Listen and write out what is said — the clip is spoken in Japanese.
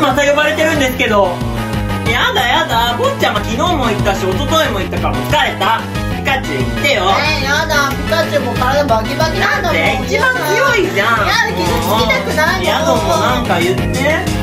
また呼ばれてるんですけど。やだやだ。坊ちゃんは昨日も行ったし一昨日も行ったからもう疲れた。ピカチュウ行ってよ。えー、やだ。ピカチュウも体バキバキなんだもん。一番強いじゃん。やだ傷つきたくないやんヤドもなんか言って。